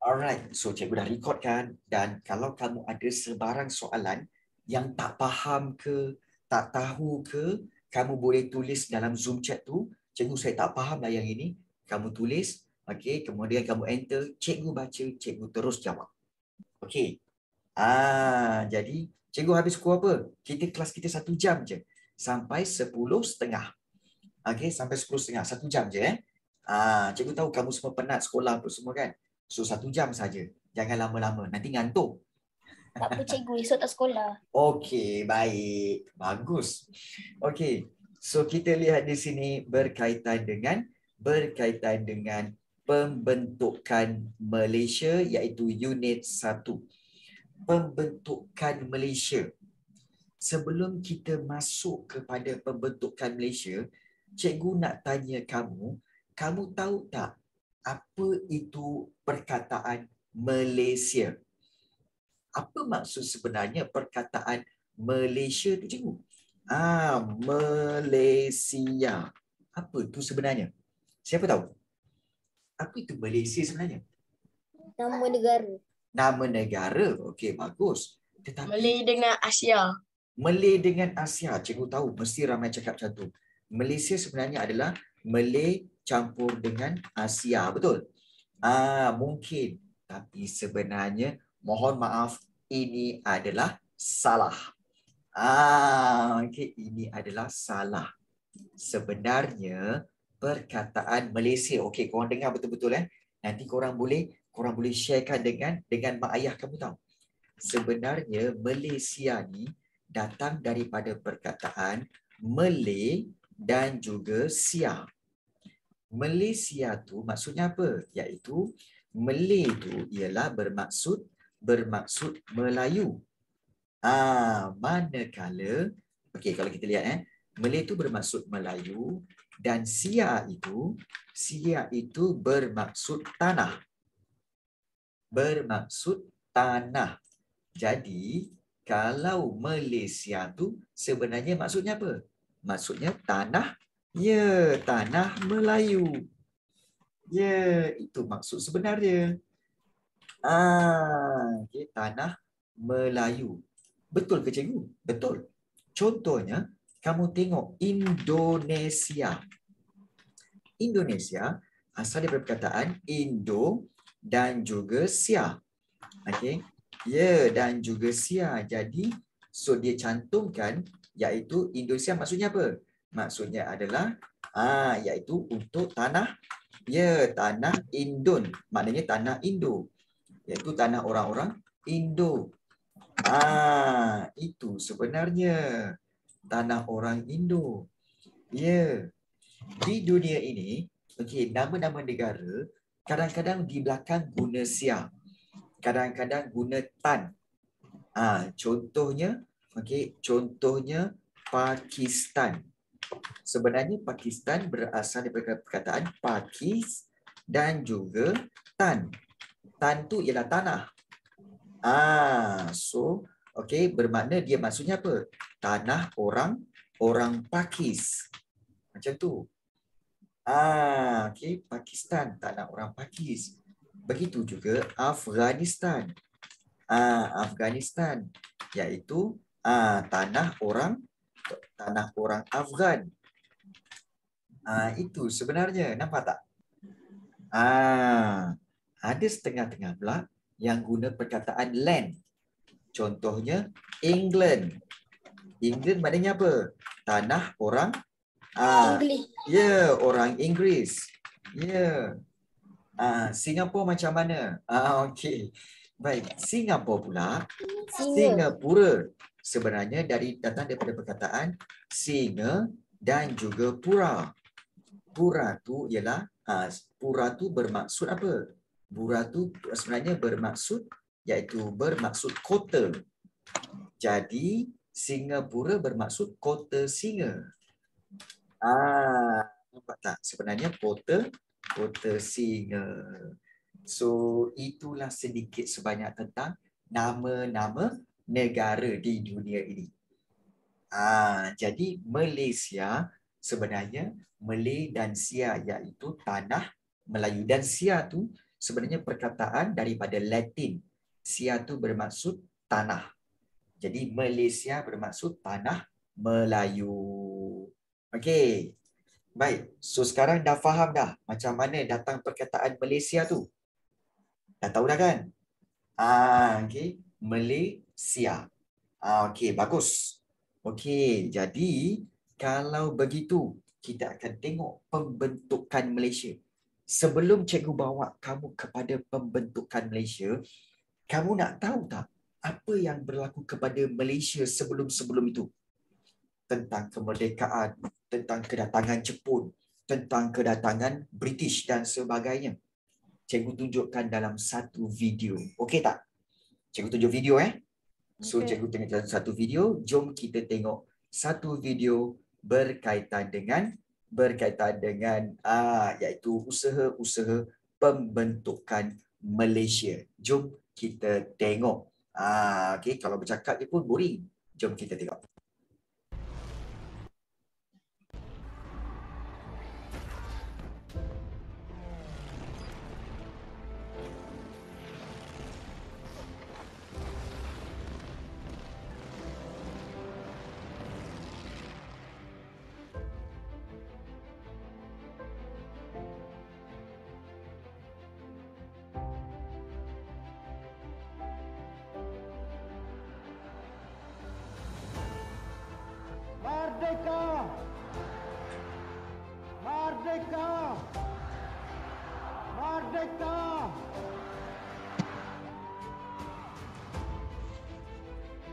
Alright, so cikgu dah record kan dan kalau kamu ada sebarang soalan yang tak faham ke, tak tahu ke, kamu boleh tulis dalam Zoom chat tu, cikgu saya tak faham lah yang ini, kamu tulis, okay, kemudian kamu enter, cikgu baca, cikgu terus jawab. Okay. Ah, jadi cikgu habis pukul apa? Kita kelas kita satu jam je. Sampai sepuluh setengah. Okay, sampai sepuluh setengah. Satu jam je eh. Ah, cikgu tahu kamu semua penat sekolah apa semua kan. So satu jam saja. Jangan lama-lama. Nanti ngantuk. Tak apa cikgu, esok tak sekolah. Okey, baik. Bagus. Okey. So kita lihat di sini berkaitan dengan berkaitan dengan pembentukan Malaysia iaitu unit 1. Pembentukan Malaysia. Sebelum kita masuk kepada pembentukan Malaysia, cikgu nak tanya kamu, kamu tahu tak apa itu perkataan Malaysia? Apa maksud sebenarnya perkataan Malaysia tu cikgu? Ah, Malaysia. Apa itu sebenarnya? Siapa tahu? Apa itu Malaysia sebenarnya? Nama negara. Nama negara. Okey, bagus. Tetapi Malay dengan Asia. Malay dengan Asia. Cikgu tahu mesti ramai cakap macam tu. Malaysia sebenarnya adalah Malay campur dengan Asia, betul? Ah, mungkin. Tapi sebenarnya mohon maaf ini adalah salah. Ah, okey, ini adalah salah. Sebenarnya perkataan Malaysia. Okey, korang dengar betul-betul eh. Nanti korang boleh korang boleh sharekan dengan dengan mak ayah kamu tahu. Sebenarnya Malaysia ni datang daripada perkataan Malay dan juga Sia. Malaysia tu maksudnya apa? Iaitu Malay tu ialah bermaksud bermaksud Melayu. Ah, manakala okey kalau kita lihat eh Malay tu bermaksud Melayu dan Sia itu Sia itu bermaksud tanah. Bermaksud tanah. Jadi kalau Malaysia tu sebenarnya maksudnya apa? Maksudnya tanah Ya, tanah Melayu. Ya, itu maksud sebenarnya. Ah, okay, tanah Melayu. Betul ke cikgu? Betul. Contohnya, kamu tengok Indonesia. Indonesia asal daripada perkataan Indo dan juga Sia. Okey. Ya, dan juga Sia. Jadi, so dia cantumkan iaitu Indonesia maksudnya apa? maksudnya adalah ah iaitu untuk tanah ya tanah Indon. Maknanya tanah Indo. Iaitu tanah orang-orang Indo. Ah itu sebenarnya. Tanah orang Indo. Ya. Di dunia ini okey nama-nama negara kadang-kadang di belakang guna sia kadang-kadang guna tan. Ah contohnya okey contohnya Pakistan Sebenarnya Pakistan berasal daripada perkataan Pakis dan juga Tan. Tan tu ialah tanah. Ah, so okey bermakna dia maksudnya apa? Tanah orang orang Pakis. Macam tu. Ah, okey Pakistan tanah orang Pakis. Begitu juga Afghanistan. Ah, Afghanistan iaitu ah tanah orang tanah orang Afghan. Ah itu sebenarnya nampak tak? Ah ada setengah-tengah pula yang guna perkataan land. Contohnya England. England maknanya apa? Tanah orang ah Inggeris. Ya, yeah, orang Inggeris. Ya. Yeah. Ah Singapura macam mana? Ah okey. Baik, Singapura pula. Singapura sebenarnya dari datang daripada perkataan singa dan juga pura. Pura tu ialah uh, pura tu bermaksud apa? Pura tu sebenarnya bermaksud iaitu bermaksud kota. Jadi Singapura bermaksud kota singa. Ah, nampak tak? Sebenarnya kota kota singa. So itulah sedikit sebanyak tentang nama-nama negara di dunia ini. Ah, jadi Malaysia sebenarnya Malay dan Sia iaitu tanah Melayu dan Sia tu sebenarnya perkataan daripada Latin. Sia tu bermaksud tanah. Jadi Malaysia bermaksud tanah Melayu. Okey. Baik. So sekarang dah faham dah macam mana datang perkataan Malaysia tu? Dah tahu dah kan? Ah, okey. Malaysia. Ah, okey, bagus. Okey, jadi kalau begitu kita akan tengok pembentukan Malaysia. Sebelum cikgu bawa kamu kepada pembentukan Malaysia, kamu nak tahu tak apa yang berlaku kepada Malaysia sebelum-sebelum itu? Tentang kemerdekaan, tentang kedatangan Jepun, tentang kedatangan British dan sebagainya. Cikgu tunjukkan dalam satu video. Okey tak? Cikgu tunjuk video eh. So Okey. cikgu tengok satu video. Jom kita tengok satu video berkaitan dengan berkaitan dengan ah iaitu usaha-usaha pembentukan Malaysia. Jom kita tengok. Ah okey kalau bercakap je pun boring. Jom kita tengok.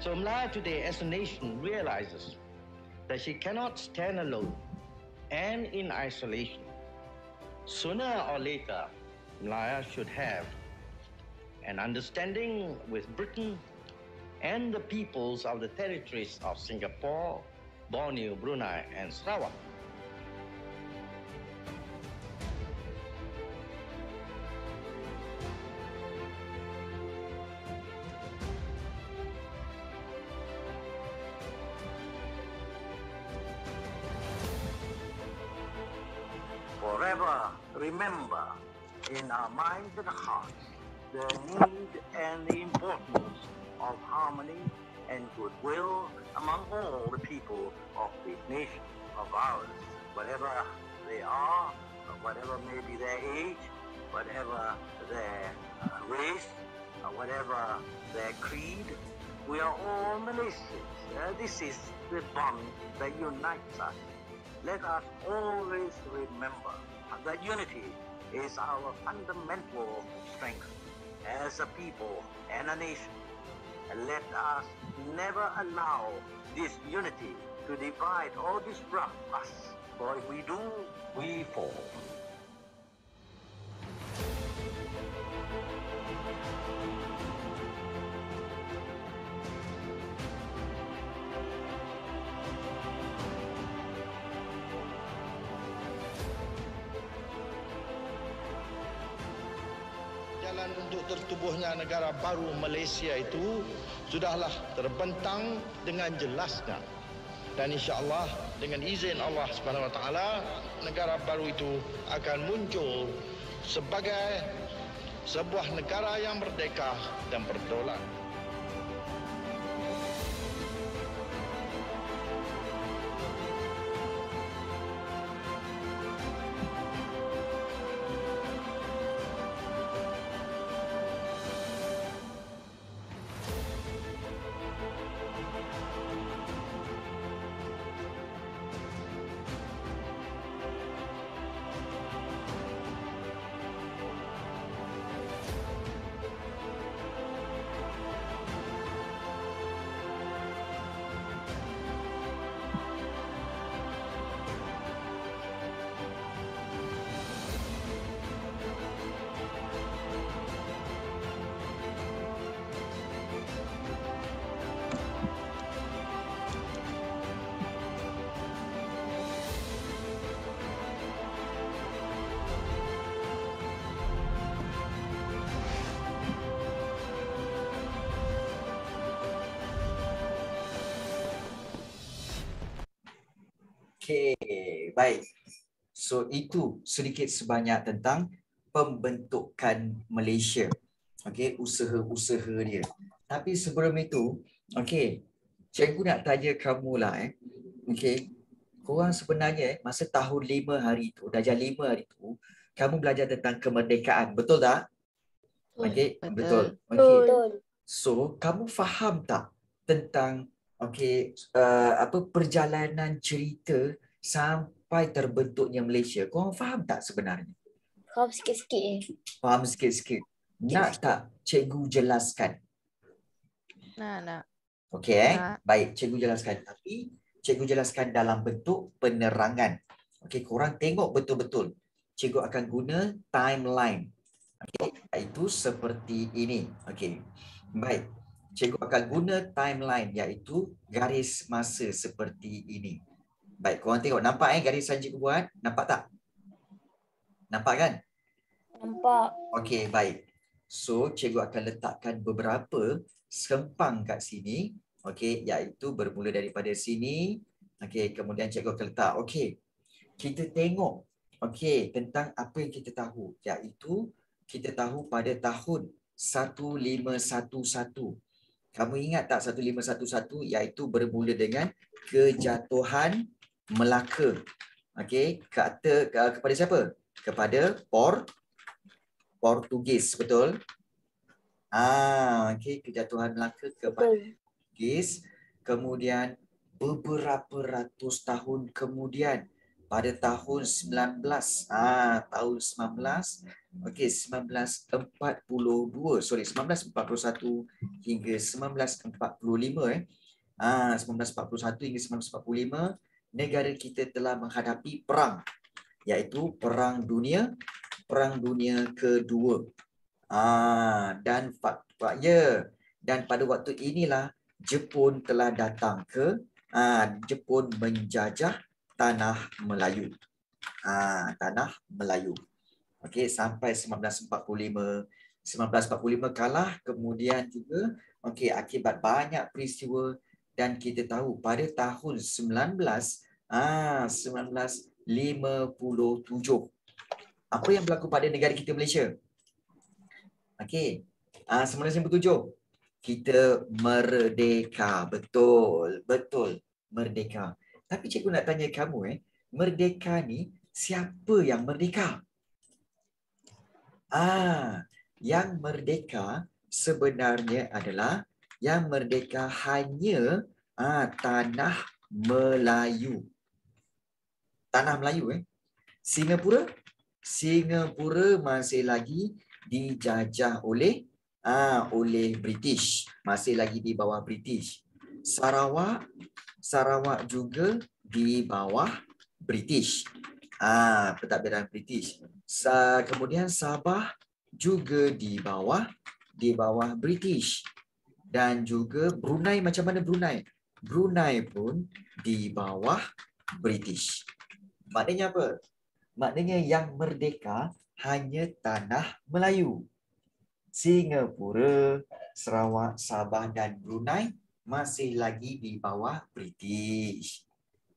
So Malaya today as a nation realizes that she cannot stand alone and in isolation. Sooner or later, Malaya should have an understanding with Britain and the peoples of the territories of Singapore, Borneo, Brunei, and Sarawak. Nation of ours, whatever they are, whatever may be their age, whatever their uh, race, whatever their creed. We are all Malaysians. Uh, this is the bond that unites us let us always remember that unity is our fundamental strength as a people and a nation. And let us never allow this unity to divide or disrupt us. For if we do, we fall. Untuk tertubuhnya negara baru Malaysia itu sudahlah terbentang dengan jelasnya. Dan insya-Allah dengan izin Allah Subhanahu Wa Taala negara baru itu akan muncul sebagai sebuah negara yang merdeka dan berdaulat. Okey, baik. So itu sedikit sebanyak tentang pembentukan Malaysia. Okey, usaha-usaha dia. Tapi sebelum itu, okey, cikgu nak tanya kamu lah eh. Okey, korang sebenarnya eh, masa tahun lima hari tu, darjah lima hari tu, kamu belajar tentang kemerdekaan, betul tak? Okey, Betul. betul. Okey. Betul. So, kamu faham tak tentang okey uh, apa perjalanan cerita sampai terbentuknya Malaysia? Kau faham tak sebenarnya? Faham sikit-sikit eh. Faham sikit-sikit. Nak tak cikgu jelaskan? Nak, nak. Okey eh? Nak. Baik, cikgu jelaskan. Tapi cikgu jelaskan dalam bentuk penerangan. Okey, korang tengok betul-betul. Cikgu akan guna timeline. Okey, iaitu seperti ini. Okey. Baik. Cikgu akan guna timeline iaitu garis masa seperti ini. Baik, korang tengok. Nampak eh garisan cikgu buat? Nampak tak? Nampak kan? Nampak. Okey, baik. So, cikgu akan letakkan beberapa sempang kat sini. Okey, iaitu bermula daripada sini. Okey, kemudian cikgu akan letak. Okey, kita tengok okey tentang apa yang kita tahu. Iaitu kita tahu pada tahun 1511. Kamu ingat tak 1511 iaitu bermula dengan kejatuhan Melaka. Okey, kata ke- kepada siapa? Kepada Por Portugis, betul? Ah, okey, kejatuhan Melaka kepada. Portugis. Kemudian beberapa ratus tahun kemudian pada tahun 19 ah tahun 19 okey 1942 sorry 1941 hingga 1945 eh ah 1941 hingga 1945 negara kita telah menghadapi perang iaitu perang dunia perang dunia kedua ah dan fak ya dan pada waktu inilah Jepun telah datang ke ah Jepun menjajah tanah Melayu. Ah, tanah Melayu. Okey, sampai 1945. 1945 kalah, kemudian juga okey akibat banyak peristiwa dan kita tahu pada tahun 19 ah 1957 apa yang berlaku pada negara kita Malaysia? Okey. Ah 1957 kita merdeka. Betul, betul. Merdeka. Tapi cikgu nak tanya kamu eh, merdeka ni siapa yang merdeka? Ah, yang merdeka sebenarnya adalah yang merdeka hanya ah, tanah Melayu. Tanah Melayu eh. Singapura? Singapura masih lagi dijajah oleh ah oleh British, masih lagi di bawah British. Sarawak Sarawak juga di bawah British. Ah, pentadbiran British. Kemudian Sabah juga di bawah di bawah British. Dan juga Brunei macam mana Brunei? Brunei pun di bawah British. Maknanya apa? Maknanya yang merdeka hanya tanah Melayu. Singapura, Sarawak, Sabah dan Brunei masih lagi di bawah British.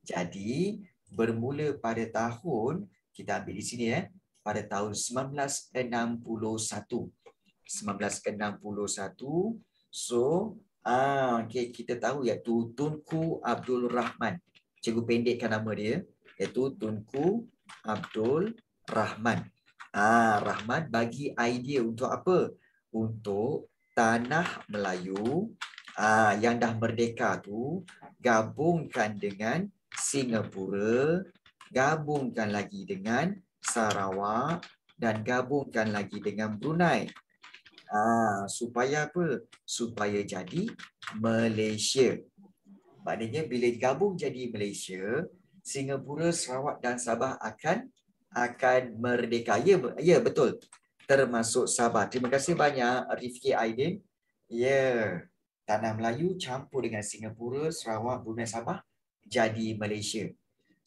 Jadi bermula pada tahun kita ambil di sini eh pada tahun 1961. 1961 so ah okay, kita tahu iaitu Tunku Abdul Rahman. Cikgu pendekkan nama dia iaitu Tunku Abdul Rahman. Ah Rahman bagi idea untuk apa? Untuk tanah Melayu ah yang dah merdeka tu gabungkan dengan Singapura, gabungkan lagi dengan Sarawak dan gabungkan lagi dengan Brunei. Ah supaya apa? Supaya jadi Malaysia. Maknanya bila gabung jadi Malaysia, Singapura, Sarawak dan Sabah akan akan merdeka. Ya, ya betul. Termasuk Sabah. Terima kasih banyak Rifki Aidin. Ya, tanah Melayu campur dengan Singapura, Sarawak, Brunei, Sabah jadi Malaysia.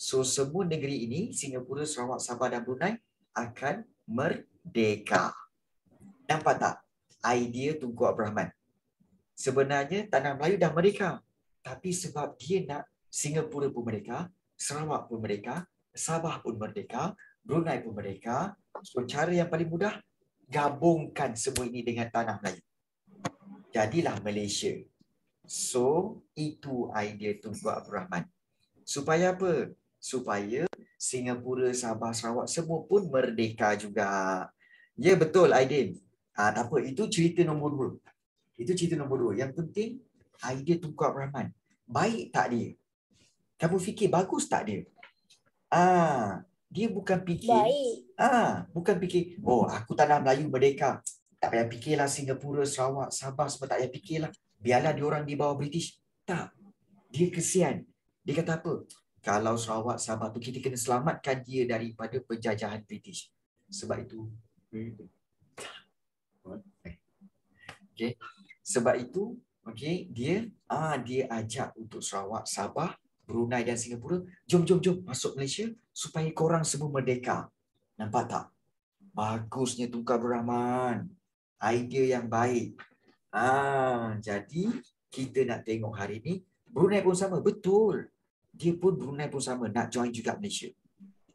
So semua negeri ini, Singapura, Sarawak, Sabah dan Brunei akan merdeka. Nampak tak? Idea Tunku Abdul Rahman. Sebenarnya tanah Melayu dah merdeka. Tapi sebab dia nak Singapura pun merdeka, Sarawak pun merdeka, Sabah pun merdeka, Brunei pun merdeka. So cara yang paling mudah gabungkan semua ini dengan tanah Melayu. Jadilah Malaysia. So itu idea Tunku Abdul Rahman. Supaya apa? Supaya Singapura, Sabah, Sarawak semua pun merdeka juga. Ya betul Aidin. Ah tak apa, itu cerita nombor dua. Itu cerita nombor dua. Yang penting idea Tunku Abdul Rahman. Baik tak dia? Kamu fikir bagus tak dia? Ah, dia bukan fikir Baik. Ah, bukan fikir, oh aku tanah Melayu merdeka. Tak payah fikirlah Singapura, Sarawak, Sabah semua tak payah fikirlah. Biarlah diorang di bawah British. Tak. Dia kesian. Dia kata apa? Kalau Sarawak, Sabah tu kita kena selamatkan dia daripada penjajahan British. Sebab itu Okay. Sebab itu, okay, dia ah dia ajak untuk Sarawak, Sabah, Brunei dan Singapura, jom jom jom masuk Malaysia supaya korang semua merdeka. Nampak tak? Bagusnya Tunku Abdul Rahman. Idea yang baik. Ah, jadi kita nak tengok hari ni Brunei pun sama. Betul. Dia pun Brunei pun sama nak join juga Malaysia.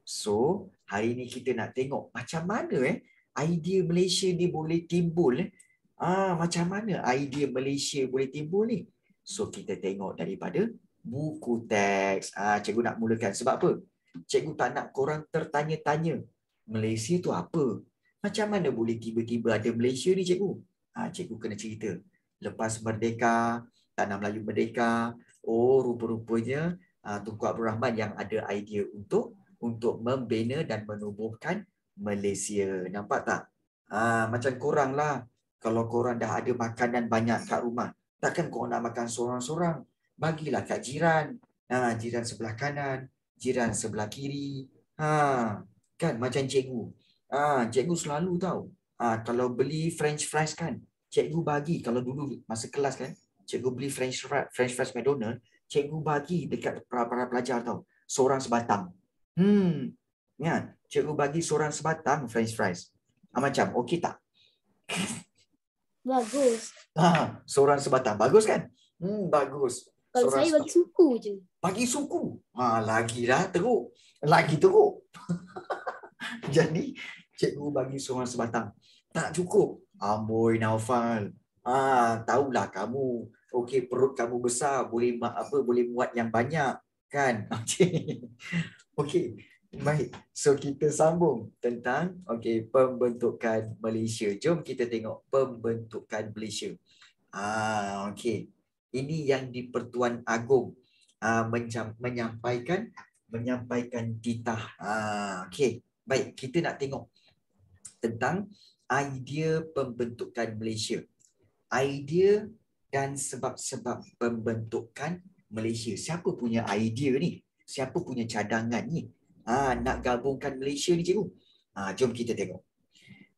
So, hari ni kita nak tengok macam mana eh idea Malaysia ni boleh timbul eh. Ah, macam mana idea Malaysia boleh timbul ni? So, kita tengok daripada buku teks. Ah, cikgu nak mulakan. Sebab apa? Cikgu tak nak korang tertanya-tanya. Malaysia tu apa? Macam mana boleh tiba-tiba ada Malaysia ni cikgu? Ha, cikgu kena cerita. Lepas merdeka, Tanah Melayu merdeka, oh rupa-rupanya uh, Tunku Abdul Rahman yang ada idea untuk untuk membina dan menubuhkan Malaysia. Nampak tak? Ha, macam korang lah. Kalau korang dah ada makanan banyak kat rumah, takkan korang nak makan seorang-seorang? Bagilah kat jiran. Ha, jiran sebelah kanan, jiran sebelah kiri. Ha, kan macam cikgu. Ah, cikgu selalu tahu. Ah, kalau beli french fries kan, cikgu bagi kalau dulu masa kelas kan, cikgu beli french fries, french fries McDonald, cikgu bagi dekat para, pelajar tahu, seorang sebatang. Hmm. Ya, cikgu bagi seorang sebatang french fries. Ah, macam okey tak? Bagus. Ah, seorang sebatang. Bagus kan? Hmm, bagus. Kalau Seorang saya bagi suku je. bagi suku. Ha, lagi dah teruk. Lagi teruk. Jadi, cikgu bagi seorang sebatang. Tak cukup. Amboi Naufal. Ah, tahulah kamu. Okey, perut kamu besar. Boleh apa boleh muat yang banyak. Kan? Okey. Okey. Baik. So, kita sambung tentang okey pembentukan Malaysia. Jom kita tengok pembentukan Malaysia. Ah, okey. Ini yang di Pertuan Agong uh, menyampaikan menyampaikan titah. Ah, okey. Baik, kita nak tengok tentang idea pembentukan Malaysia. Idea dan sebab-sebab pembentukan Malaysia. Siapa punya idea ni? Siapa punya cadangan ni? Ah, nak gabungkan Malaysia ni cikgu. Ah, jom kita tengok.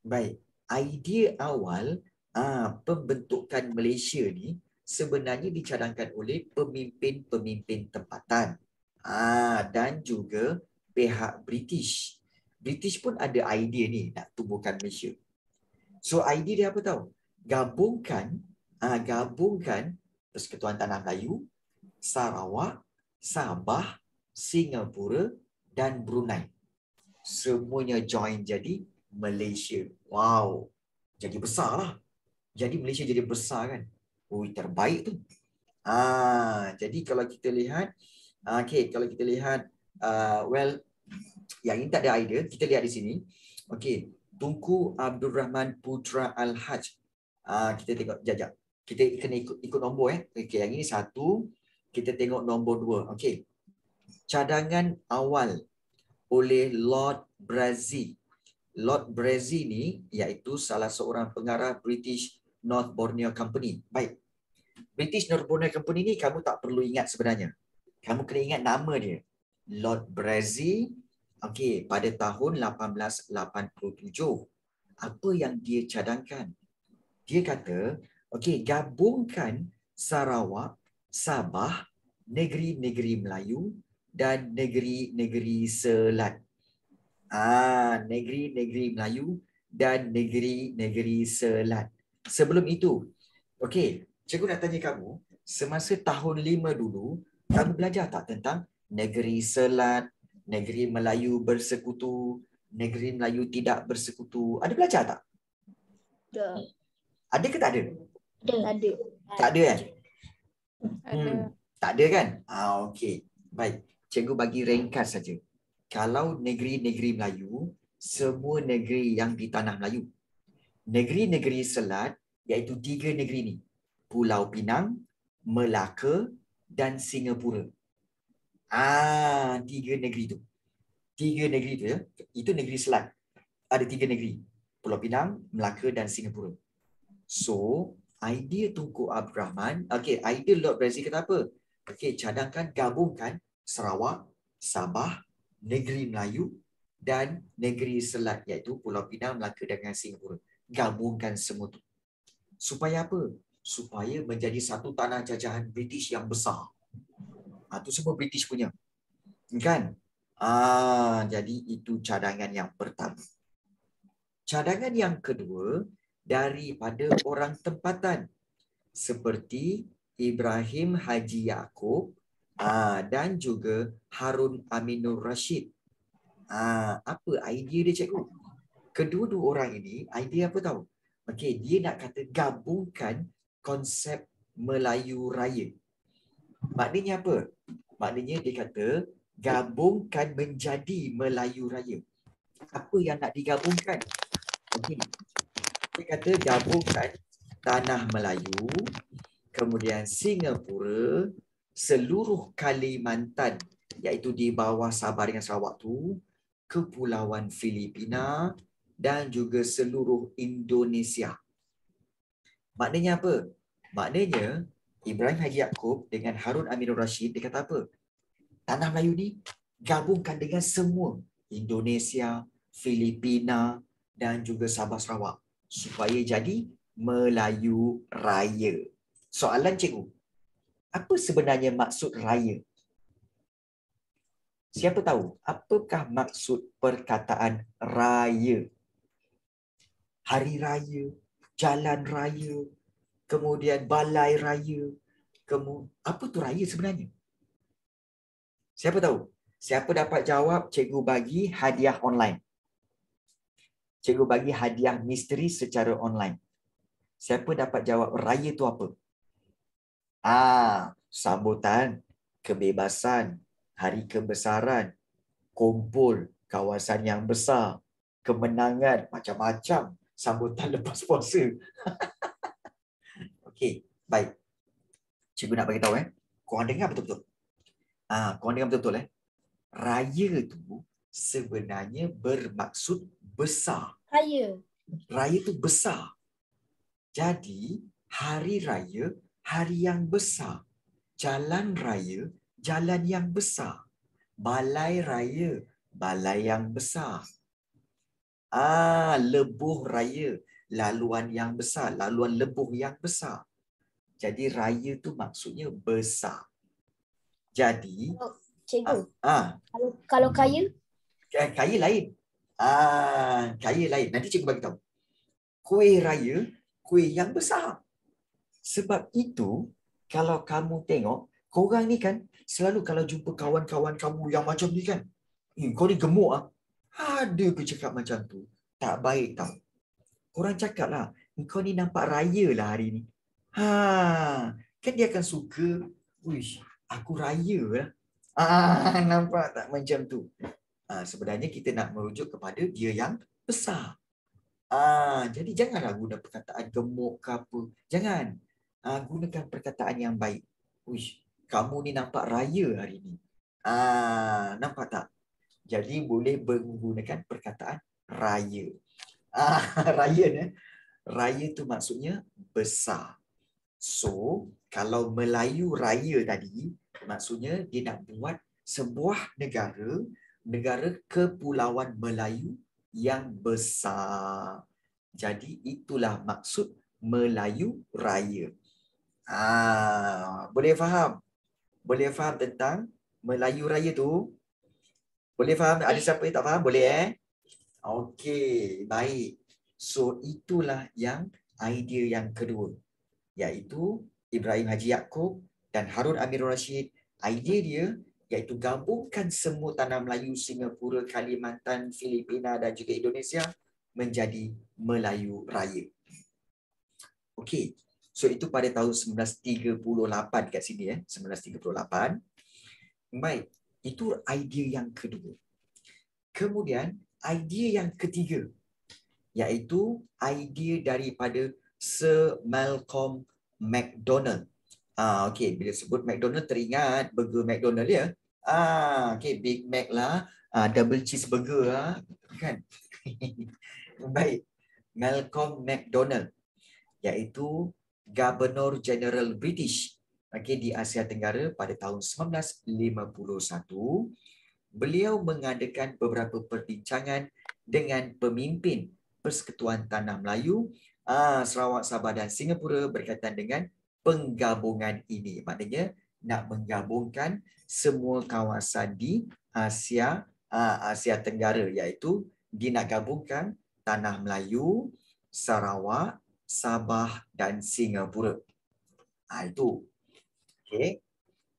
Baik, idea awal ah, pembentukan Malaysia ni sebenarnya dicadangkan oleh pemimpin-pemimpin tempatan ah, dan juga pihak British. British pun ada idea ni nak tubuhkan Malaysia. So idea dia apa tahu? Gabungkan ah, gabungkan Persekutuan Tanah Melayu, Sarawak, Sabah, Singapura dan Brunei. Semuanya join jadi Malaysia. Wow. Jadi besar lah. Jadi Malaysia jadi besar kan. Ui, terbaik tu. Ah, jadi kalau kita lihat, ah, okay, kalau kita lihat, uh, well, yang ini tak ada idea, kita lihat di sini. Okay, Tunku Abdul Rahman Putra Al-Haj. Ah, kita tengok, jap, Kita kena ikut, ikut nombor eh. Okay, yang ini satu. Kita tengok nombor dua. Okay. Cadangan awal oleh Lord Brazil. Lord Brazil ni iaitu salah seorang pengarah British North Borneo Company. Baik. British North Borneo Company ni kamu tak perlu ingat sebenarnya. Kamu kena ingat nama dia. Lord Brazil okey pada tahun 1887. Apa yang dia cadangkan? Dia kata, okey gabungkan Sarawak, Sabah, negeri-negeri Melayu dan negeri-negeri Selat. Ah, negeri-negeri Melayu dan negeri-negeri Selat. Sebelum itu, okey, cikgu nak tanya kamu, semasa tahun lima dulu, kamu belajar tak tentang negeri Selat, negeri Melayu bersekutu, negeri Melayu tidak bersekutu. Ada belajar tak? Ada. Ada ke tak ada? Ada. Ada. Tak ada kan? Ada. Hmm, tak ada kan? Ah, okey. Baik. Cikgu bagi ringkas saja. Kalau negeri-negeri Melayu, semua negeri yang di tanah Melayu. Negeri-negeri selat iaitu tiga negeri ni. Pulau Pinang, Melaka dan Singapura. Ah, tiga negeri tu. Tiga negeri tu ya. Itu negeri selat. Ada tiga negeri. Pulau Pinang, Melaka dan Singapura. So, idea Tunku Abdul Rahman, okay, idea Lord Brazil kata apa? Okay, cadangkan gabungkan Sarawak, Sabah, Negeri Melayu dan Negeri Selat iaitu Pulau Pinang, Melaka dengan Singapura. Gabungkan semua tu. Supaya apa? Supaya menjadi satu tanah jajahan British yang besar. Ah, tu semua British punya. Kan? Ah, jadi itu cadangan yang pertama. Cadangan yang kedua daripada orang tempatan seperti Ibrahim Haji Yaakob ah, dan juga Harun Aminur Rashid. Ah, apa idea dia cikgu? Kedua-dua orang ini idea apa tahu? Okey, dia nak kata gabungkan konsep Melayu Raya. Maknanya apa? Maknanya dia kata gabungkan menjadi Melayu Raya. Apa yang nak digabungkan? Okey. Dia kata gabungkan Tanah Melayu, kemudian Singapura, seluruh Kalimantan iaitu di bawah Sabah dengan Sarawak tu, Kepulauan Filipina dan juga seluruh Indonesia. Maknanya apa? Maknanya Ibrahim Haji Yaakob dengan Harun Aminur Rashid dia kata apa? Tanah Melayu ni gabungkan dengan semua Indonesia, Filipina dan juga Sabah Sarawak supaya jadi Melayu Raya. Soalan cikgu, apa sebenarnya maksud raya? Siapa tahu apakah maksud perkataan raya? Hari raya, jalan raya, kemudian balai raya. Kemu apa tu raya sebenarnya? Siapa tahu? Siapa dapat jawab, cikgu bagi hadiah online. Cikgu bagi hadiah misteri secara online. Siapa dapat jawab raya tu apa? Ah, sambutan kebebasan, hari kebesaran, kumpul kawasan yang besar, kemenangan macam-macam, sambutan lepas puasa. Okey, baik. Cikgu nak bagi tahu eh. Korang dengar betul-betul. Ah, korang dengar betul-betul eh. Raya tu sebenarnya bermaksud besar. Raya. Raya tu besar. Jadi, hari raya, hari yang besar. Jalan raya, jalan yang besar. Balai raya, balai yang besar. Ah, lebuh raya, laluan yang besar, laluan lebuh yang besar. Jadi raya tu maksudnya besar. Jadi, Cikgu, ah, kalau kalau kaya, ah kaya lain. Ah, kaya lain. Nanti cikgu bagi tahu. Kuih raya, kuih yang besar. Sebab itu, kalau kamu tengok, korang ni kan selalu kalau jumpa kawan-kawan kamu yang macam ni kan, eh, kau ni gemuk ah. Ada ke cakap macam tu? Tak baik tau. Korang cakap lah, kau ni nampak raya lah hari ni. Ha, kan dia akan suka, aku raya lah. Ah, nampak tak macam tu? Ah, sebenarnya kita nak merujuk kepada dia yang besar. Ah, jadi janganlah guna perkataan gemuk ke apa. Jangan. Ah, gunakan perkataan yang baik. Wish, kamu ni nampak raya hari ni. Ah, nampak tak? Jadi boleh menggunakan perkataan raya. Ah, raya ni. Raya tu maksudnya besar. So, kalau Melayu raya tadi, maksudnya dia nak buat sebuah negara, negara kepulauan Melayu yang besar. Jadi itulah maksud Melayu raya. Ah, boleh faham? Boleh faham tentang Melayu raya tu? Boleh faham? Ada siapa yang tak faham? Boleh eh? Okey, baik. So itulah yang idea yang kedua iaitu Ibrahim Haji Yaakob dan Harun Amirul Rashid. Idea dia iaitu gabungkan semua tanah Melayu Singapura, Kalimantan, Filipina dan juga Indonesia menjadi Melayu Raya. Okey. So itu pada tahun 1938 kat sini eh, 1938. Baik, itu idea yang kedua. Kemudian idea yang ketiga iaitu idea daripada Sir Malcolm McDonald. Ah okey, bila sebut McDonald teringat burger McDonald ya. Ah okey, Big Mac lah, ah double cheeseburger lah, kan. Baik. Malcolm McDonald iaitu Governor General British okay, di Asia Tenggara pada tahun 1951. Beliau mengadakan beberapa perbincangan dengan pemimpin Persekutuan Tanah Melayu ah, Sarawak, Sabah dan Singapura berkaitan dengan penggabungan ini. Maknanya nak menggabungkan semua kawasan di Asia Asia Tenggara iaitu dia nak gabungkan Tanah Melayu, Sarawak, Sabah dan Singapura. Ha, itu. Okay.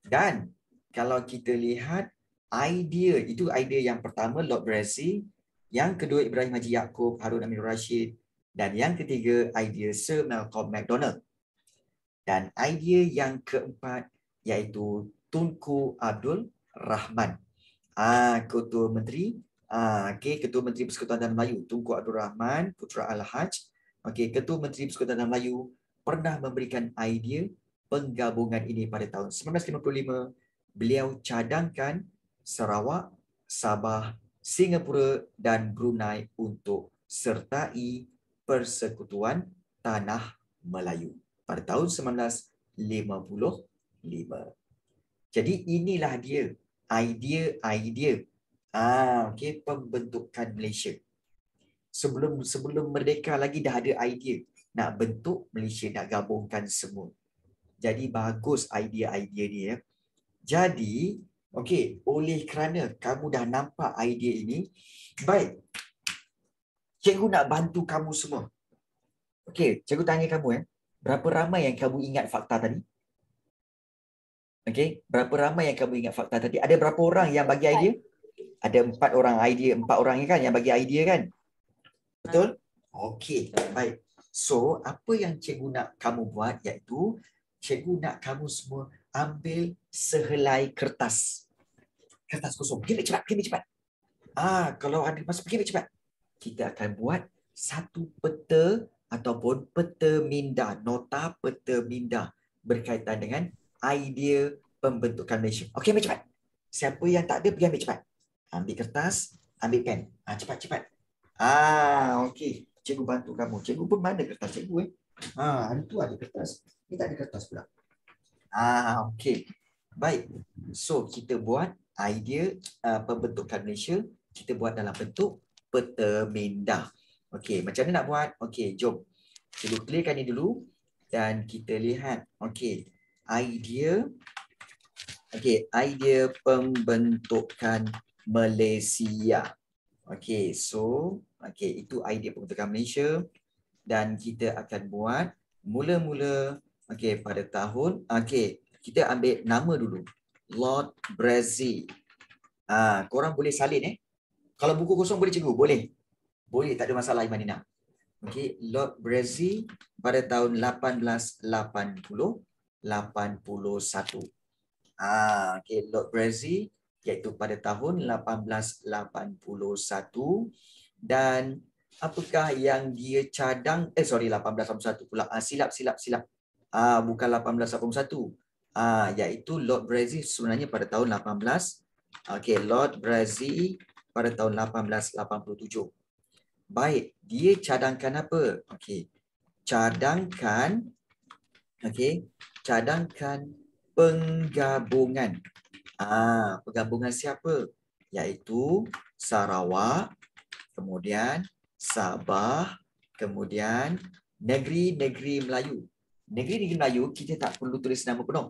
Dan kalau kita lihat idea, itu idea yang pertama Lord Brassey, yang kedua Ibrahim Haji Yaakob, Harun Amin Rashid dan yang ketiga idea Sir Malcolm MacDonald. Dan idea yang keempat iaitu Tunku Abdul Rahman. Ah, Ketua Menteri Ah, okay, Ketua Menteri Persekutuan Tanah Melayu Tunku Abdul Rahman Putra Al-Haj. Okay, Ketua Menteri Persekutuan Tanah Melayu pernah memberikan idea penggabungan ini pada tahun 1955. Beliau cadangkan Sarawak, Sabah, Singapura dan Brunei untuk sertai Persekutuan Tanah Melayu pada tahun 1955. Jadi inilah dia idea-idea Ah, okey, pembentukan Malaysia. Sebelum sebelum merdeka lagi dah ada idea nak bentuk Malaysia, nak gabungkan semua. Jadi bagus idea-idea ni ya. Jadi, okey, oleh kerana kamu dah nampak idea ini, baik. Cikgu nak bantu kamu semua. Okey, cikgu tanya kamu eh, berapa ramai yang kamu ingat fakta tadi? Okey, berapa ramai yang kamu ingat fakta tadi? Ada berapa orang yang bagi idea? ada empat orang idea, empat orang ni kan yang bagi idea kan? Betul? Okey, baik. So, apa yang cikgu nak kamu buat iaitu cikgu nak kamu semua ambil sehelai kertas. Kertas kosong. Pergi cepat, pergi cepat. Ah, kalau ada masa pergi cepat. Kita akan buat satu peta ataupun peta minda, nota peta minda berkaitan dengan idea pembentukan Malaysia. Okey, ambil cepat. Siapa yang tak ada, pergi ambil cepat ambil kertas, ambil pen. Ah cepat cepat. Ah okey. Cikgu bantu kamu. Cikgu pun mana kertas cikgu eh? Ah hari tu ada kertas. Ni tak ada kertas pula. Ah okey. Baik. So kita buat idea uh, pembentukan Malaysia, kita buat dalam bentuk peta minda. Okey, macam mana nak buat? Okey, jom. Cikgu clearkan ni dulu dan kita lihat. Okey. Idea Okey, idea pembentukan Malaysia. Okay, so okay, itu idea pembentukan Malaysia dan kita akan buat mula-mula okay, pada tahun, okay, kita ambil nama dulu. Lord Brazil. Ah, korang boleh salin eh. Kalau buku kosong boleh cikgu? Boleh. Boleh, tak ada masalah Imanina. Okay, Lord Brazil pada tahun 1880 81. Ah, okay, Lord Brazil iaitu pada tahun 1881 dan apakah yang dia cadang? Eh sorry 1881 pula. Ah, silap silap silap. Ah bukan 1881 ah iaitu Lord Brazil sebenarnya pada tahun 18 okey Lord Brazil pada tahun 1887 baik dia cadangkan apa? Okey cadangkan okey cadangkan penggabungan Ah, penggabungan siapa? Yaitu Sarawak, kemudian Sabah, kemudian negeri-negeri Melayu. Negeri-negeri Melayu kita tak perlu tulis nama penuh.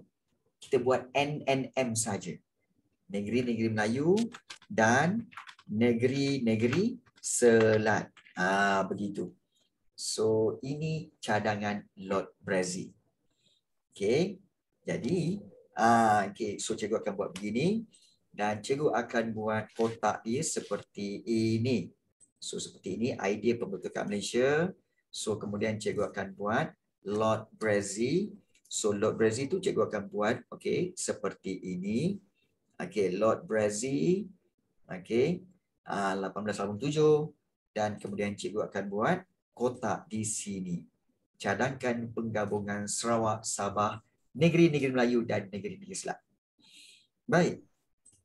Kita buat NNM saja. Negeri-negeri Melayu dan negeri-negeri Selat. Ah, begitu. So, ini cadangan Lord Brazil. Okay. Jadi, Ah, okay. So cikgu akan buat begini. dan cikgu akan buat kotak dia seperti ini. So seperti ini idea pembentukan Malaysia. So kemudian cikgu akan buat Lord Brazil. So Lord Brazil tu cikgu akan buat okey seperti ini. Okey Lord Brazil. Okey. Uh, 1887 dan kemudian cikgu akan buat kotak di sini. Cadangkan penggabungan Sarawak, Sabah, negeri-negeri Melayu dan negeri-negeri Selat. Baik.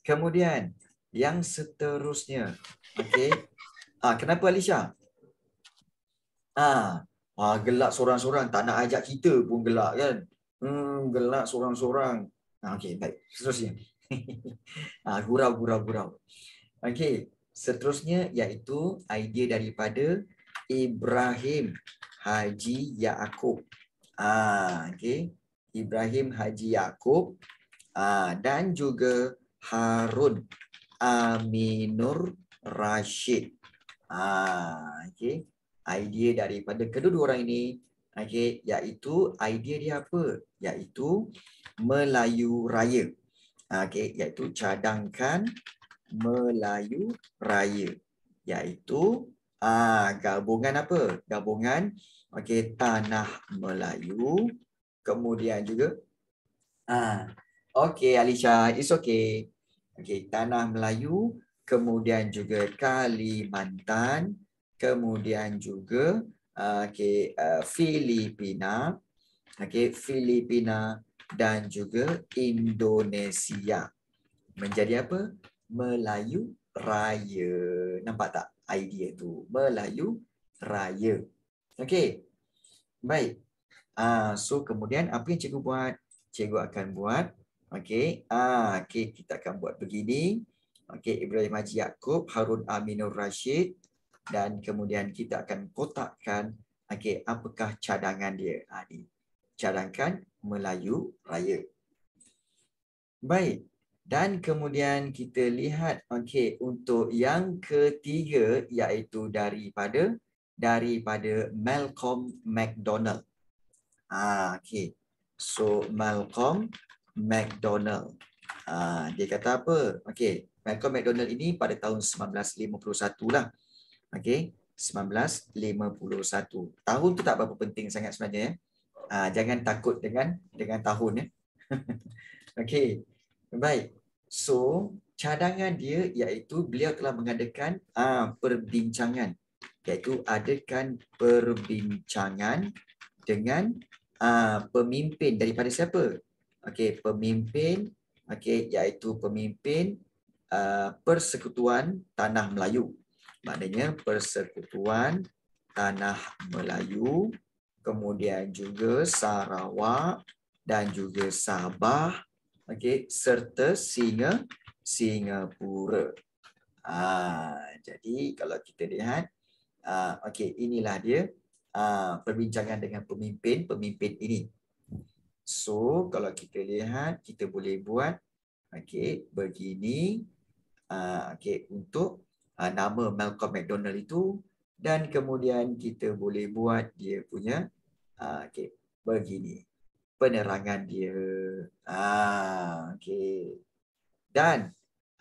Kemudian yang seterusnya. Okey. Ah kenapa Alisha? Ah, ah gelak seorang-seorang tak nak ajak kita pun gelak kan. Hmm gelak seorang-seorang. Ah okey baik. Seterusnya. ah gurau gurau gurau. Okey, seterusnya iaitu idea daripada Ibrahim Haji Yaakub. Ah okey. Ibrahim Haji Yaakub ah dan juga Harun Aminur Rashid. Ah, okay. Idea daripada kedua-dua orang ini, okay, iaitu idea dia apa? Iaitu Melayu Raya. Okay, iaitu cadangkan Melayu Raya. Iaitu ah, gabungan apa? Gabungan okay, Tanah Melayu. Kemudian juga ah, Okay, Alisha, it's okay. Okay, Tanah Melayu, kemudian juga Kalimantan, kemudian juga uh, okay, uh, Filipina, okay, Filipina dan juga Indonesia. Menjadi apa? Melayu Raya. Nampak tak idea tu? Melayu Raya. Okay. Baik. Uh, so kemudian apa yang cikgu buat? Cikgu akan buat Okey, ah, okey kita akan buat begini. Okey, Ibrahim Haji Yaakob, Harun Aminur Rashid dan kemudian kita akan kotakkan okey apakah cadangan dia. Ah ni. Cadangkan Melayu Raya. Baik. Dan kemudian kita lihat okey untuk yang ketiga iaitu daripada daripada Malcolm McDonald. Ah okey. So Malcolm McDonald. Uh, dia kata apa? Okey, Malcolm McDonald ini pada tahun 1951 lah. Okey, 1951. Tahun tu tak berapa penting sangat sebenarnya ya. Uh, jangan takut dengan dengan tahun ya. Okey. Baik. So, cadangan dia iaitu beliau telah mengadakan uh, perbincangan. Iaitu adakan perbincangan dengan uh, pemimpin. Daripada siapa? okey pemimpin okey iaitu pemimpin uh, persekutuan tanah Melayu. Maknanya persekutuan tanah Melayu kemudian juga Sarawak dan juga Sabah okey serta Singa Singapura. Ah jadi kalau kita lihat ah okey inilah dia ah perbincangan dengan pemimpin pemimpin ini. So kalau kita lihat kita boleh buat okey begini uh, okey untuk uh, nama Malcolm McDonald itu dan kemudian kita boleh buat dia punya uh, okey begini penerangan dia ah okey dan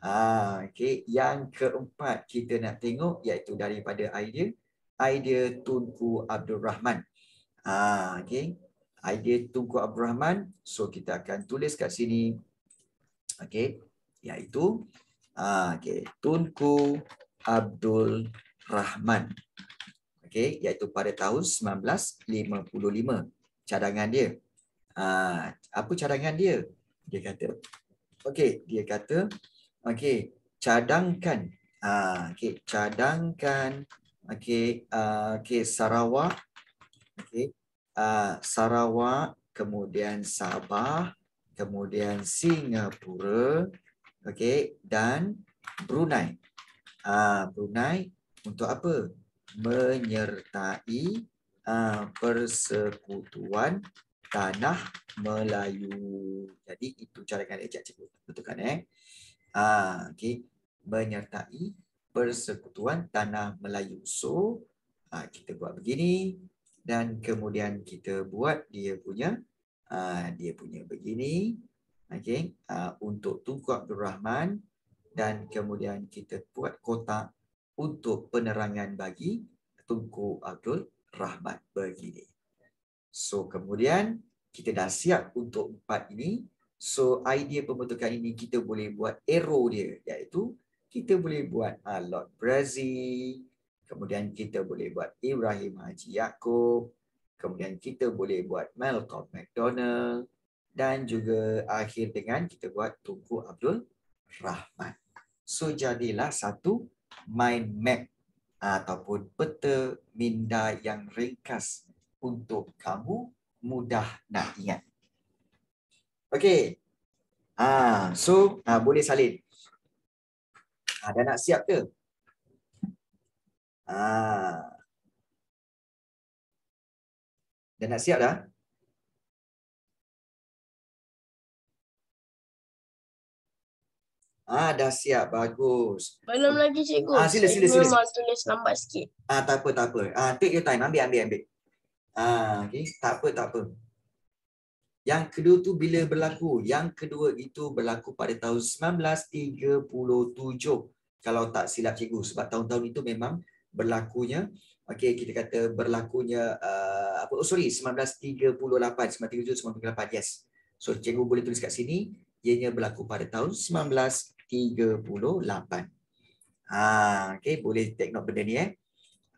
ah okey yang keempat kita nak tengok iaitu daripada idea idea Tunku Abdul Rahman ah okey idea Tunku Abdul Rahman. So kita akan tulis kat sini. Okey, iaitu ah okey, Tunku Abdul Rahman. Okey, iaitu pada tahun 1955. Cadangan dia. Ah, apa cadangan dia? Dia kata Okey, dia kata okey, cadangkan ah okey, cadangkan okey, ah okey Sarawak okey, Sarawak, kemudian Sabah, kemudian Singapura, okey, dan Brunei. Brunei untuk apa? Menyertai persekutuan tanah Melayu. Jadi itu cara kan ejak cikgu. Betul kan eh? Ah, okey. Menyertai persekutuan tanah Melayu. So, uh, kita buat begini dan kemudian kita buat dia punya uh, dia punya begini okey uh, untuk Tunku Abdul Rahman dan kemudian kita buat kotak untuk penerangan bagi Tunku Abdul Rahman begini. So kemudian kita dah siap untuk empat ini. So idea pembentukan ini kita boleh buat arrow dia iaitu kita boleh buat uh, Lord Brazil, kemudian kita boleh buat Ibrahim Haji Yaakob, kemudian kita boleh buat Malcolm McDonald dan juga akhir dengan kita buat Tunku Abdul Rahman. So jadilah satu mind map ataupun peta minda yang ringkas untuk kamu mudah nak ingat. Okey. Ah, so ah, boleh salin. Ah, dah nak siap ke? Ah. Dah nak siap dah? Ah, dah siap. Bagus. Belum lagi cikgu. Ah, sila, sila, Cikgu sila. mau tulis lambat sikit. Ah, tak apa, tak apa. Ah, take your time. Ambil, ambil, ambil. Ah, okay. Tak apa, tak apa. Yang kedua tu bila berlaku? Yang kedua itu berlaku pada tahun 1937. Kalau tak silap cikgu. Sebab tahun-tahun itu memang berlakunya Okey, kita kata berlakunya uh, apa oh sorry 1938 1937 1938 yes. So cikgu boleh tulis kat sini ianya berlaku pada tahun 1938. Ah okey boleh take note benda ni eh.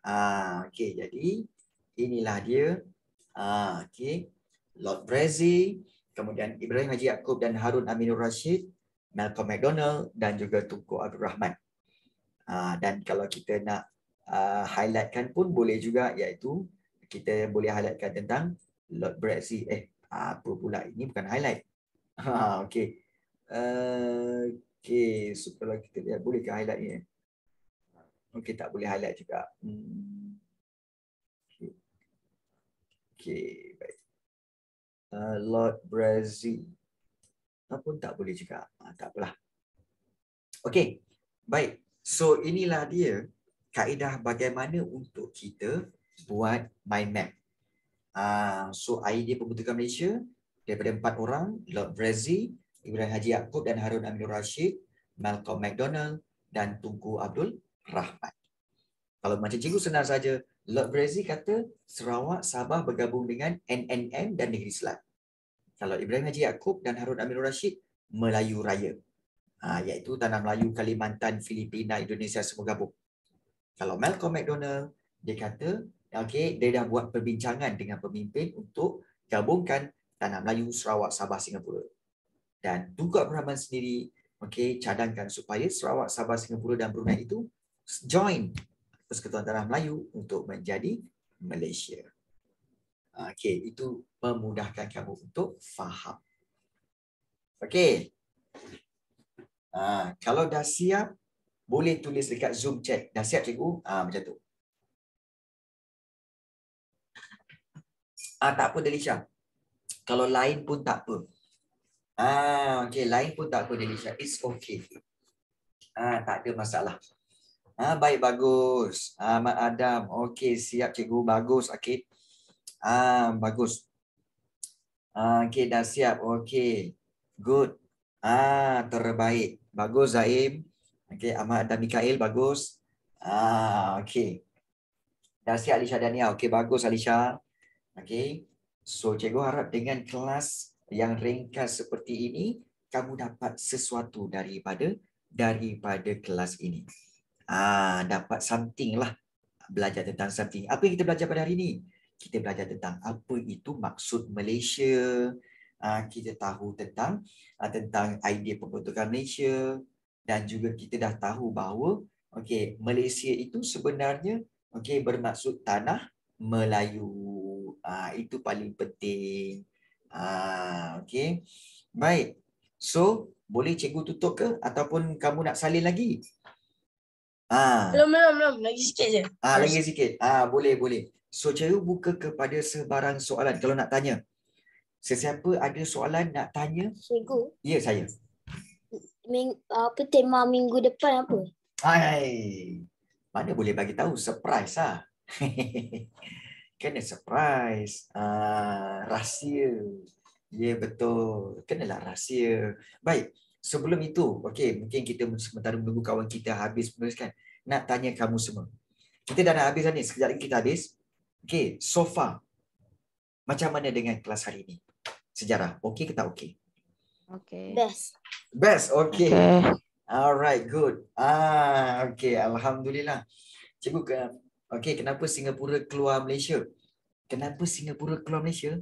Ah okey jadi inilah dia ah okey Lord Brazil kemudian Ibrahim Haji Yaakob dan Harun Aminur Rashid Malcolm McDonald dan juga Tunku Abdul Rahman. Ah dan kalau kita nak uh, highlightkan pun boleh juga iaitu kita boleh highlightkan tentang Lord Brazil eh apa pula ini bukan highlight. Ha okey. Uh, okey kalau kita lihat boleh ke highlight ni? Okey tak boleh highlight juga. Hmm. Okey baik. Uh, Lord Brazil. Ataupun tak boleh juga. Ha, tak apalah. Okey. Baik. So inilah dia kaedah bagaimana untuk kita buat mind map. Uh, so idea pembentukan Malaysia daripada empat orang, Lord Brazil, Ibrahim Haji Yaakob dan Harun Aminur Rashid, Malcolm McDonald dan Tunku Abdul Rahman. Kalau macam cikgu senang saja, Lord Brazil kata Sarawak, Sabah bergabung dengan NNM dan Negeri Selat. Kalau Ibrahim Haji Yaakob dan Harun Aminur Rashid, Melayu Raya. Ha, iaitu Tanah Melayu, Kalimantan, Filipina, Indonesia semua gabung. Kalau Malcolm McDonald, dia kata, okay, dia dah buat perbincangan dengan pemimpin untuk gabungkan Tanah Melayu, Sarawak, Sabah, Singapura. Dan Tunku Abdul sendiri, okay, cadangkan supaya Sarawak, Sabah, Singapura dan Brunei itu join Persekutuan Tanah Melayu untuk menjadi Malaysia. Okay, itu memudahkan kamu untuk faham. Okay. Ha, kalau dah siap, boleh tulis dekat Zoom chat. Dah siap cikgu? Ah macam tu. Ah tak apa Delisha. Kalau lain pun tak apa. Ah okey, lain pun tak apa Delisha. It's okay. Ah tak ada masalah. Ah baik bagus. Ah Mak Adam. Okey, siap cikgu. Bagus Akid. Ah bagus. Ah okey dah siap. Okey. Good. Ah terbaik. Bagus Zaim. Okey, Ahmad dan Mikael bagus. Ah, okey. Dah siap Alisha Dania. Okey, bagus Alisha. Okey. So, cikgu harap dengan kelas yang ringkas seperti ini, kamu dapat sesuatu daripada daripada kelas ini. Ah, dapat something lah. Belajar tentang something. Apa yang kita belajar pada hari ini? Kita belajar tentang apa itu maksud Malaysia. Ah, kita tahu tentang ah, tentang idea pembentukan Malaysia dan juga kita dah tahu bahawa okey Malaysia itu sebenarnya okey bermaksud tanah Melayu. Ah itu paling penting. Ah okey. Baik. So, boleh cikgu tutup ke ataupun kamu nak salin lagi? Ah. Belum, belum, belum. Lagi sikit je. Ah lagi sikit. Ah boleh boleh. So cikgu buka kepada sebarang soalan kalau nak tanya. Sesiapa ada soalan nak tanya? Cikgu, Ya saya. ming, apa tema minggu depan apa? Hai. Mana boleh bagi tahu surprise ah. Kena surprise. Ah, rahsia. Ya betul. Kenalah rahsia. Baik. Sebelum itu, okey, mungkin kita sementara menunggu kawan kita habis menuliskan. Nak tanya kamu semua. Kita dah nak habis ni. Sekejap lagi kita habis. Okey, so far. Macam mana dengan kelas hari ini? Sejarah. Okey ke tak okey? Okay. Best. Best. Okey. Okay. Alright, good. Ah, okey, alhamdulillah. Cikgu ke okey, kenapa Singapura keluar Malaysia? Kenapa Singapura keluar Malaysia?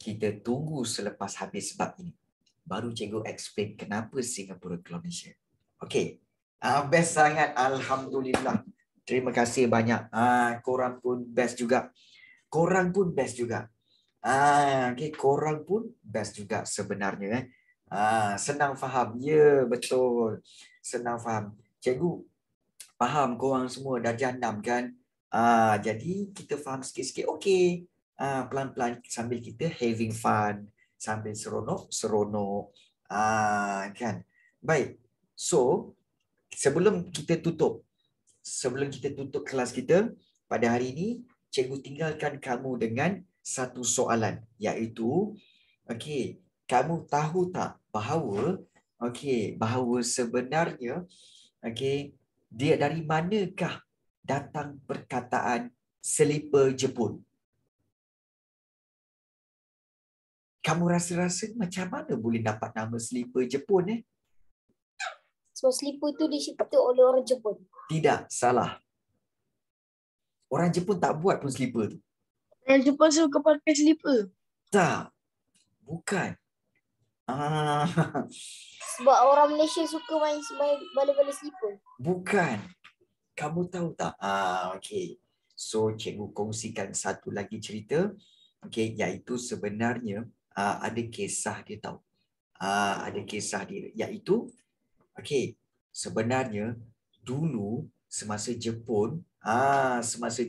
Kita tunggu selepas habis bab ini. Baru cikgu explain kenapa Singapura Malaysia. Okey. Ah, best sangat alhamdulillah. Terima kasih banyak. Ah, korang pun best juga. Korang pun best juga. Ah, okey, korang pun best juga sebenarnya eh. Ah, senang faham. Ya, betul. Senang faham. Cikgu, faham korang semua dah jandam kan? Ah, jadi kita faham sikit-sikit. Okey. Ah, pelan-pelan sambil kita having fun, sambil seronok-seronok. Ah, kan? Baik. So, sebelum kita tutup, sebelum kita tutup kelas kita pada hari ini, cikgu tinggalkan kamu dengan satu soalan iaitu okey, kamu tahu tak bahawa okey, bahawa sebenarnya okey, dia dari manakah datang perkataan selipar Jepun? Kamu rasa-rasa macam mana boleh dapat nama selipar Jepun eh? So slipper tu dicipta oleh orang Jepun. Tidak, salah. Orang Jepun tak buat pun selipar tu. Orang Jepun suka pakai slipper. Tak. Bukan. Ah, Sebab orang Malaysia suka main main bala-bala slipper. bukan. Kamu tahu tak? Ah, okey. So, cikgu kongsikan satu lagi cerita. Okey, iaitu sebenarnya ah, ada kisah dia tahu. Ah, ada kisah dia iaitu okey, sebenarnya dulu semasa Jepun, ah semasa